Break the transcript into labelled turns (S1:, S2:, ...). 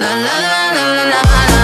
S1: la la la la la la